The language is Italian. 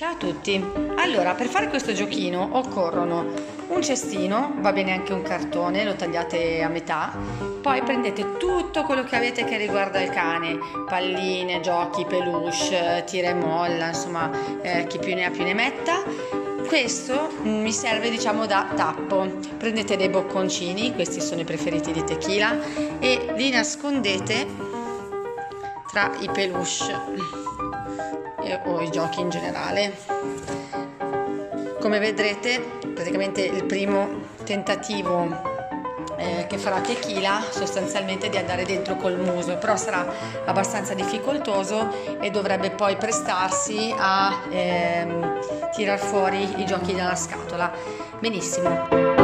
Ciao a tutti! Allora, per fare questo giochino occorrono un cestino, va bene anche un cartone, lo tagliate a metà, poi prendete tutto quello che avete che riguarda il cane, palline, giochi, peluche, tira e molla, insomma, eh, chi più ne ha più ne metta. Questo mi serve diciamo da tappo. Prendete dei bocconcini, questi sono i preferiti di tequila, e li nascondete tra i peluche o i giochi in generale. Come vedrete, praticamente il primo tentativo eh, che farà Tequila sostanzialmente di andare dentro col muso, però sarà abbastanza difficoltoso e dovrebbe poi prestarsi a ehm, tirar fuori i giochi dalla scatola. Benissimo.